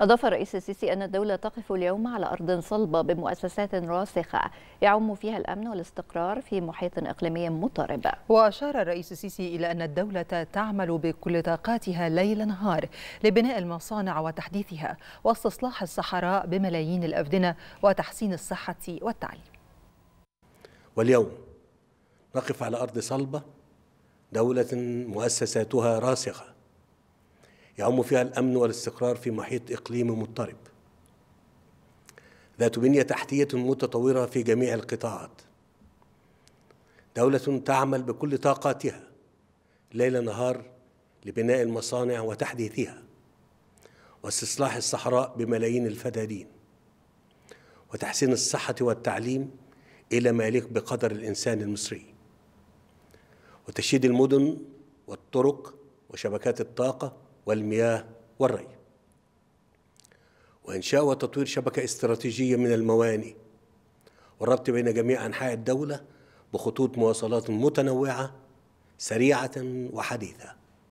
أضاف الرئيس السيسي أن الدولة تقف اليوم على أرض صلبة بمؤسسات راسخة يعم فيها الأمن والاستقرار في محيط إقليمي مضطرب. وأشار الرئيس السيسي إلى أن الدولة تعمل بكل طاقاتها ليل نهار لبناء المصانع وتحديثها واستصلاح الصحراء بملايين الأفدنة وتحسين الصحة والتعليم. واليوم نقف على أرض صلبة دولة مؤسساتها راسخة. يعم فيها الأمن والاستقرار في محيط إقليمي مضطرب. ذات بنية تحتية متطورة في جميع القطاعات. دولة تعمل بكل طاقاتها ليل نهار لبناء المصانع وتحديثها واستصلاح الصحراء بملايين الفدادين وتحسين الصحة والتعليم إلى ما يليق بقدر الإنسان المصري. وتشييد المدن والطرق وشبكات الطاقة والمياه والري. وإنشاء وتطوير شبكة استراتيجية من الموانئ والربط بين جميع أنحاء الدولة بخطوط مواصلات متنوعة سريعة وحديثة.